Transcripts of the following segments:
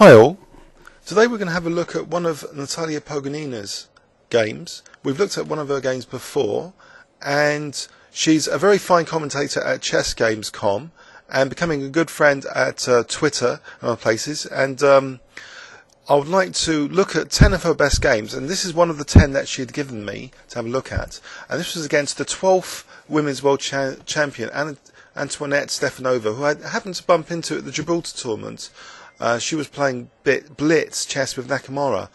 Hi all. Today we're going to have a look at one of Natalia Pogonina's games. We've looked at one of her games before and she's a very fine commentator at ChessGames.com and becoming a good friend at uh, Twitter and other places and um, I would like to look at 10 of her best games and this is one of the 10 that she had given me to have a look at and this was against the 12th Women's World Cha- Champion Antoinette Stefanova who I happened to bump into at the Gibraltar tournament uh, she was playing bit blitz chess with Nakamura.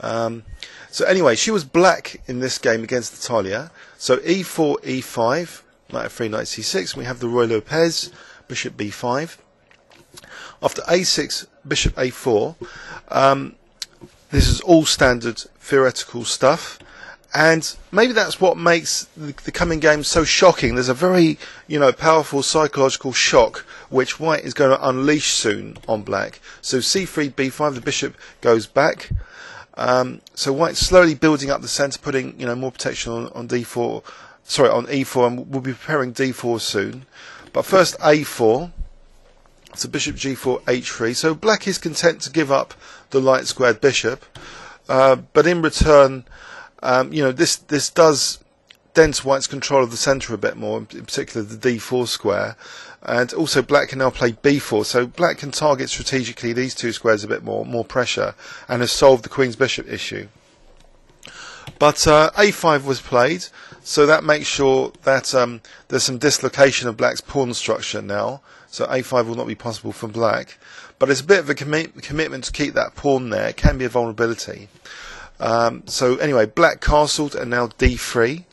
Um, so anyway, she was black in this game against Natalia. So e4, e5, knight f3, knight c6. We have the Ruy Lopez, bishop b5. After a6, bishop a4. Um, this is all standard theoretical stuff and maybe that's what makes the, coming game so shocking. There's a very, you know, powerful psychological shock which White is going to unleash soon on Black. So c3, b5, the bishop goes back. Um, so White's slowly building up the centre, putting you know more protection on, on d4, sorry, on e4, and we'll be preparing d4 soon. But first a4. So bishop g4, h3. So Black is content to give up the light squared bishop, uh, but in return. Um, you know, this this does dent White's control of the centre a bit more, in particular the d4 square. And also black can now play b4, so black can target strategically these two squares a bit more, more pressure, and has solved the queen's bishop issue. But uh, a5 was played, so that makes sure that um, there's some dislocation of black's pawn structure now. So a5 will not be possible for black. But it's a bit of a commi commitment to keep that pawn there. It can be a vulnerability. Um, so anyway, black castled and now d3.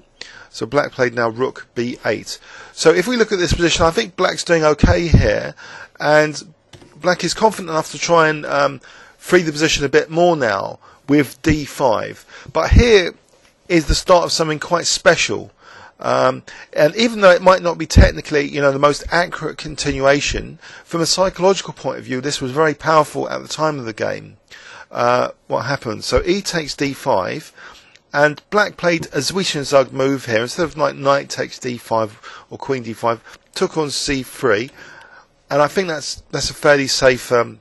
So black played now rook b8. So if we look at this position, I think black's doing okay here, and black is confident enough to try and um, free the position a bit more now with d5. But here is the start of something quite special. Um, and even though it might not be technically, you know, the most accurate continuation, from a psychological point of view, this was very powerful at the time of the game uh, what happened. So e takes d5, and black played a Zwischenzug move here. Instead of like knight takes d5 or queen d5, took on c3, and I think that's that's a fairly safe um,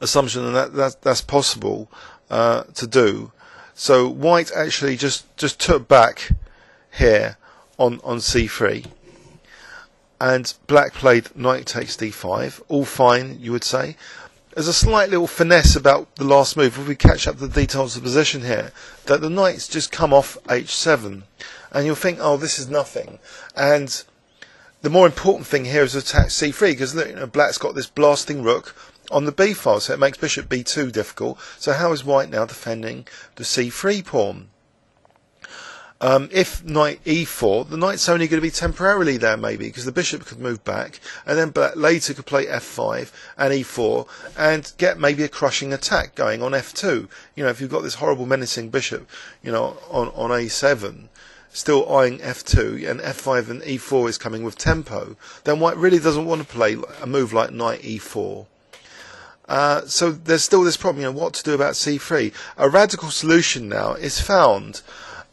assumption, and that, that that's possible uh, to do. So white actually just just took back here on on c3 and black played knight takes d5 all fine you would say there's a slight little finesse about the last move. If we catch up the details of the position here, that the knight's just come off h7, and you'll think, oh, this is nothing. And the more important thing here is attack c3 because you know, black's got this blasting rook on the b file, so it makes bishop b2 difficult. So how is white now defending the c3 pawn? Um, if knight e4, the knight's only going to be temporarily there maybe because the bishop could move back and then later could play f5 and e4 and get maybe a crushing attack going on f2. You know, if you've got this horrible menacing bishop, you know, on, on a7, still eyeing f2 and f5 and e4 is coming with tempo, then white really doesn't want to play a move like knight e4. Uh, so there's still this problem, you know, what to do about c3. A radical solution now is found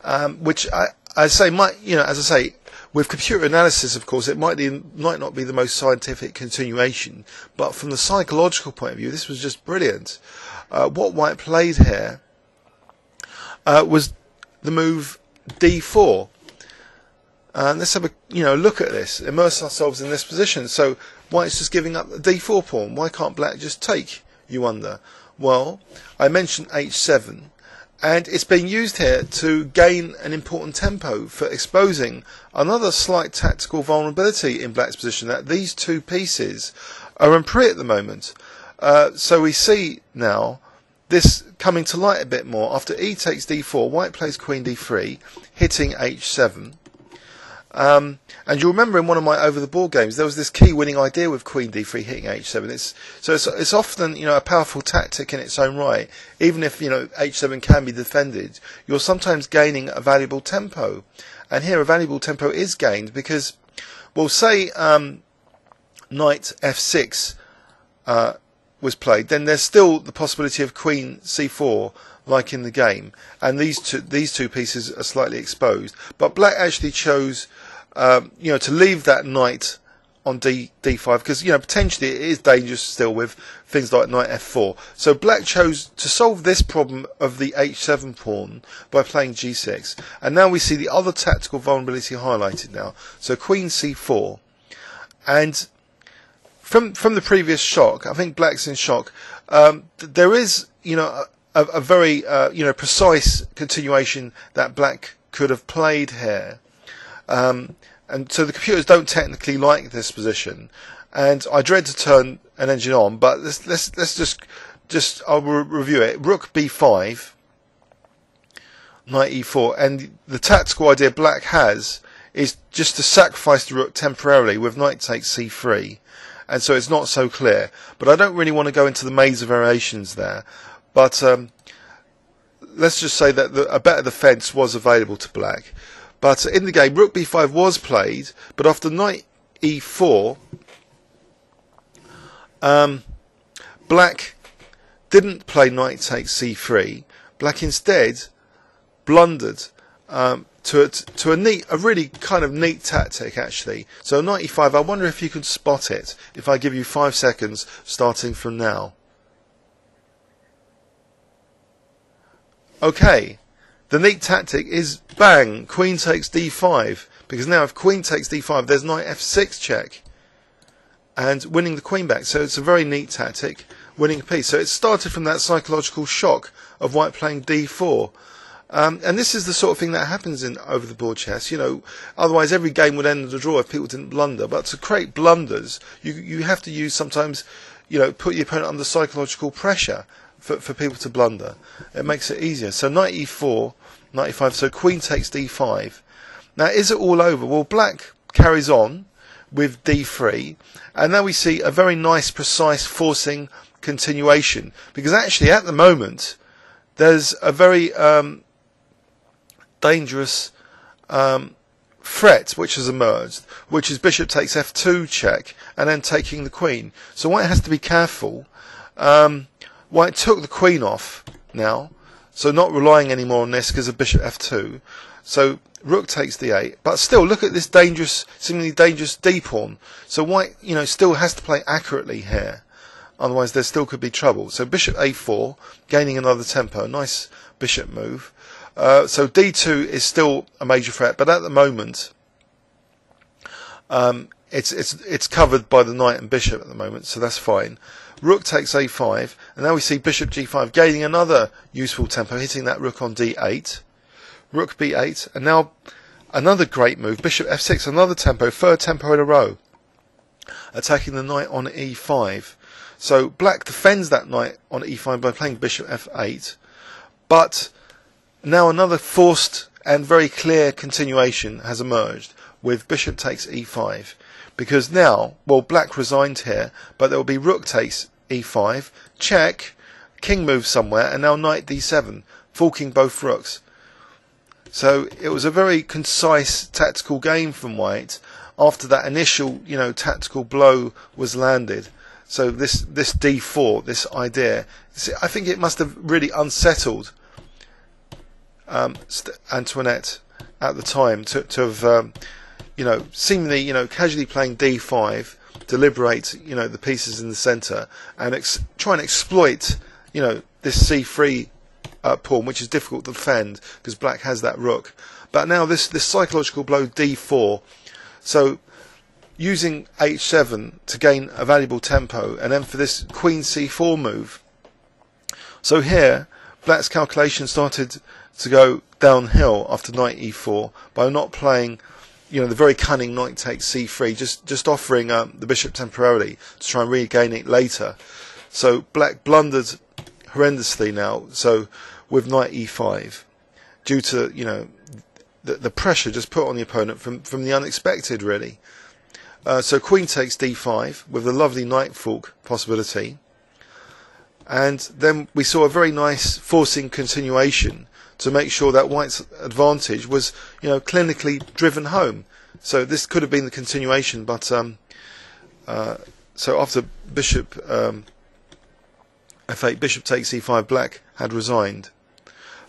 um, which I, I say might, you know, as I say, with computer analysis, of course, it might, be, might not be the most scientific continuation, but from the psychological point of view, this was just brilliant. Uh, what White played here uh, was the move d4. And let's have a you know look at this, immerse ourselves in this position. So White's just giving up the d4 pawn. Why can't Black just take? You wonder. Well, I mentioned h7 and it's being used here to gain an important tempo for exposing another slight tactical vulnerability in black's position that these two pieces are en prise at the moment. Uh, so we see now this coming to light a bit more. After e takes d4, white plays queen d3, hitting h7. Um, and you'll remember in one of my over the board games, there was this key winning idea with Queen D3 hitting H7. It's, so it's, it's often you know a powerful tactic in its own right. Even if you know H7 can be defended, you're sometimes gaining a valuable tempo. And here a valuable tempo is gained because, well, say um, Knight F6 uh, was played, then there's still the possibility of Queen C4 like in the game, and these two these two pieces are slightly exposed. But Black actually chose um, you know, to leave that knight on D D5 because you know potentially it is dangerous still with things like knight F4. So black chose to solve this problem of the H7 pawn by playing G6, and now we see the other tactical vulnerability highlighted now. So Queen C4, and from from the previous shock, I think black's in shock. Um, there is you know a, a very uh, you know precise continuation that black could have played here. Um, and so the computers don't technically like this position. And I dread to turn an engine on, but let's let's let's just just I'll re- review it. Rook b5, knight e4, and the tactical idea black has is just to sacrifice the rook temporarily with knight takes c3, and so it's not so clear. But I don't really want to go into the maze of variations there. But um, let's just say that the, a better defence was available to black. But in the game, rook b5 was played, but after knight e4, um, black didn't play knight takes c3. Black instead blundered um, to a, to a neat, a really kind of neat tactic actually. So knight e5. I wonder if you can spot it if I give you five seconds starting from now. Okay, the neat tactic is bang, queen takes d5. Because now if queen takes d5, there's knight f6 check. And winning the queen back. So it's a very neat tactic, winning a piece. So it started from that psychological shock of white playing d4. Um, and this is the sort of thing that happens in over the board chess. You know, otherwise every game would end in a draw if people didn't blunder. But to create blunders, you you have to use sometimes, you know, put your opponent under psychological pressure for, for people to blunder. It makes it easier. So knight e4, knight e5. So queen takes d5. Now is it all over? Well, black carries on with d3, and now we see a very nice, precise forcing continuation. Because actually, at the moment, there's a very um, dangerous um, threat which has emerged, which is bishop takes f2 check and then taking the queen. So white has to be careful. Um, White took the queen off now, so not relying anymore on this because of bishop f2. So rook takes d8, but still look at this dangerous, seemingly dangerous d pawn. So white, you know, still has to play accurately here. Otherwise, there still could be trouble. So bishop a4, gaining another tempo, nice bishop move. Uh, so d2 is still a major threat, but at the moment, um, it's it's it's covered by the knight and bishop at the moment, so that's fine. Rook takes a5, and now we see bishop g5 gaining another useful tempo, hitting that rook on d8. Rook b8, and now another great move, bishop f6, another tempo, third tempo in a row, attacking the knight on e5. So black defends that knight on e5 by playing bishop f8, but now another forced and very clear continuation has emerged with bishop takes e5 because now, well, black resigned here, but there will be rook takes e5, check, king moves somewhere, and now knight d7, forking both rooks. So it was a very concise tactical game from white after that initial, you know, tactical blow was landed. So this this d4, this idea, I think it must have really unsettled um, Antoinette at the time to, to have, um, you know, seemingly, you know, casually playing d5 deliberate, you know, the pieces in the centre and ex- try and exploit, you know, this c3 uh, pawn, which is difficult to defend because black has that rook. But now this this psychological blow d4, so using h7 to gain a valuable tempo, and then for this queen c4 move. So here, black's calculation started to go downhill after knight e4 by not playing you know, the very cunning knight takes c3, just just offering um, the bishop temporarily to try and regain it later. So black blundered horrendously now. So with knight e5, due to you know the, the pressure just put on the opponent from from the unexpected really. Uh, so queen takes d5 with a lovely knight fork possibility. And then we saw a very nice forcing continuation to make sure that White's advantage was, you know, clinically driven home. So this could have been the continuation, but um, uh, so after Bishop um, F8, Bishop takes E5, Black had resigned.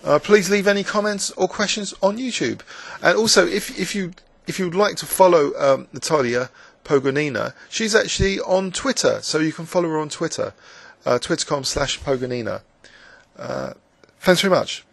Uh, please leave any comments or questions on YouTube, and also if if you if you'd like to follow um, Natalia, Pogonina. She's actually on Twitter, so you can follow her on Twitter, uh, twitter.com slash Pogonina. Uh, thanks very much.